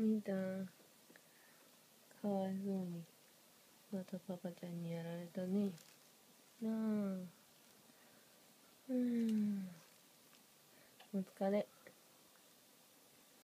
見た。かわいそうに。またパパちゃんにやられたね。なあ。うん。お疲れ。